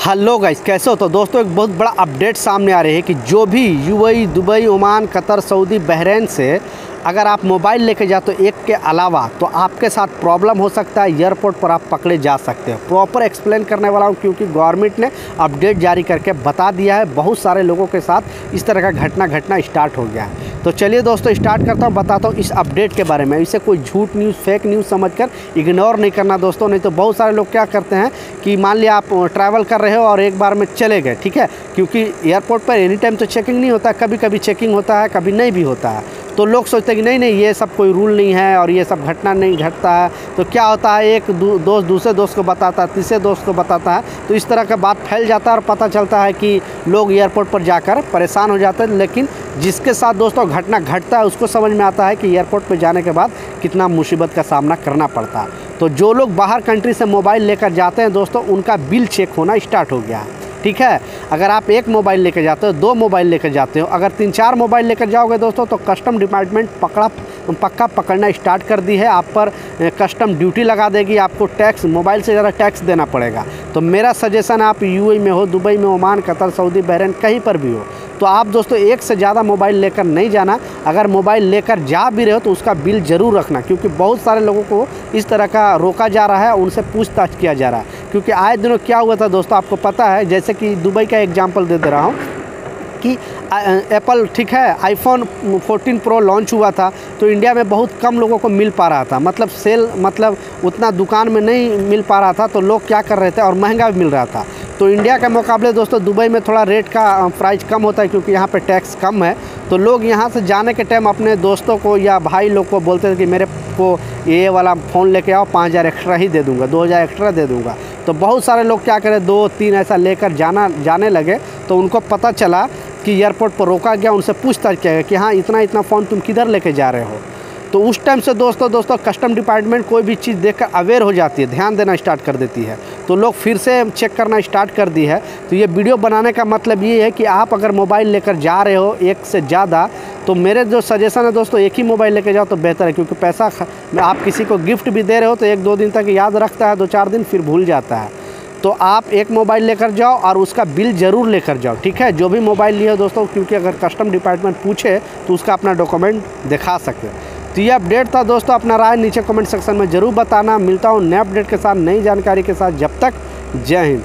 Hello guys, कैसे हो? तो दोस्तों, एक बहुत बड़ा अपडेट सामने आ रही है कि जो भी UAE Dubai, Oman, Qatar, Saudi, Bahrain से अगर आप मोबाइल लेके जाते तो एक के अलावा तो आपके साथ प्रॉब्लम हो सकता है, एयरपोर्ट पर आप पकड़े जा सकते हैं। प्रॉपर एक्सप्लेन करने वाला हूँ, क्योंकि गवर्नमेंट ने अपडेट जारी करके बता दिया है, बहुत सारे लोगों के साथ इस तरह का घटना घटना स्टार्ट हो गया है। तो चलिए दोस्तों स्टार्ट करता हूँ बताता हूँ इस अपडेट के बारे में। इसे कोई झूठ न्यूज़ फेक न्यूज़ समझकर इग्नोर नहीं करना दोस्तों नहीं तो बहुत सारे लोग क्या करते हैं कि मान लिया आप ट्रैवल कर रहे हो और एक बार में चले गए ठीक है? क्योंकि एयरपोर्ट पर एनी टाइम तो चेकिंग नहीं होता कभी कभी चेकिंग होता है कभी नहीं भी होता है। तो लोग सोचते हैं कि नहीं नहीं ये सब कोई रूल नहीं है और ये सब घटना नहीं घटता है। तो क्या होता है एक दू, दोस्त दूसरे दोस्त को बताता है तीसरे दोस्त को बताता है तो इस तरह का बात फैल जाता है और पता चलता है कि लोग एयरपोर्ट पर जाकर परेशान हो जाते हैं। लेकिन जिसके साथ दोस्तों घटना घटता है, उसको समझ में आता है कि एयरपोर्ट पर जाने के बाद कितना मुसीबत का सामना करना पड़ता है। तो जो लोग बाहर कंट्री से मोबाइल लेकर जाते हैं दोस्तों, उनका बिल चेक होना स्टार्ट हो गया है। ठीक है? अगर आप एक मोबाइल लेकर जाते हो, दो मोबाइल लेकर जाते हो, अगर तीन चार मोबाइल लेकर जाओगे दोस्तों तो कस्टम डिपार्टमेंट पकड़ा, पक्का पकड़ना स्टार्ट कर दी है। आप पर कस्टम ड्यूटी लगा देगी, आपको टैक्स मोबाइल से ज़्यादा टैक्स देना पड़ेगा। तो मेरा सजेशन आप यू में हो दुबई में ओमान कतर सऊदी बहरीन कहीं पर भी हो तो आप दोस्तों एक से ज़्यादा मोबाइल लेकर नहीं जाना। अगर मोबाइल लेकर जा भी रहे हो तो उसका बिल ज़रूर रखना, क्योंकि बहुत सारे लोगों को इस तरह का रोका जा रहा है, उनसे पूछताछ किया जा रहा है। क्योंकि आए दिनों क्या हुआ था दोस्तों, आपको पता है, जैसे कि दुबई का एग्ज़ाम्पल दे दे रहा हूँ कि एप्पल ठीक है आईफोन 14 प्रो लॉन्च हुआ था तो इंडिया में बहुत कम लोगों को मिल पा रहा था। मतलब सेल मतलब उतना दुकान में नहीं मिल पा रहा था तो लोग क्या कर रहे थे और महँगा भी मिल रहा था। तो इंडिया के मुकाबले दोस्तों, दुबई में थोड़ा रेट का प्राइस कम होता है क्योंकि यहाँ पे टैक्स कम है। तो लोग यहाँ से जाने के टाइम अपने दोस्तों को या भाई लोग को बोलते थे कि मेरे को ये वाला फ़ोन लेके आओ, पाँच हज़ार एक्स्ट्रा ही दे दूँगा, दो हज़ार एक्स्ट्रा दे दूँगा। तो बहुत सारे लोग क्या करें, दो, तीन ऐसा लेकर जाना, जाने लगे। तो उनको पता चला कि एयरपोर्ट पर रोका गया, उनसे पूछताछ किया गया कि हाँ इतना इतना फ़ोन तुम किधर लेके जा रहे हो? तो उस टाइम से दोस्तों दोस्तों कस्टम डिपार्टमेंट कोई भी चीज़ देखकर अवेयर हो जाती है, ध्यान देना स्टार्ट कर देती है। तो लोग फिर से चेक करना स्टार्ट कर दी है। तो ये वीडियो बनाने का मतलब ये है कि आप अगर मोबाइल लेकर जा रहे हो एक से ज़्यादा तो मेरे जो सजेशन है दोस्तों, एक ही मोबाइल लेके जाओ तो बेहतर है, क्योंकि पैसा आप किसी को गिफ्ट भी दे रहे हो तो एक दो दिन तक याद रखता है, दो चार दिन फिर भूल जाता है। तो आप एक मोबाइल लेकर जाओ और उसका बिल ज़रूर लेकर जाओ, ठीक है? जो भी मोबाइल हो दोस्तों, क्योंकि अगर कस्टम डिपार्टमेंट पूछे तो उसका अपना डॉक्यूमेंट दिखा सकते तो ये अपडेट था दोस्तों, अपना राय नीचे कमेंट सेक्शन में ज़रूर बताना। मिलता हूँ नए अपडेट के साथ, नई जानकारी के साथ। जब तक, जय हिंद।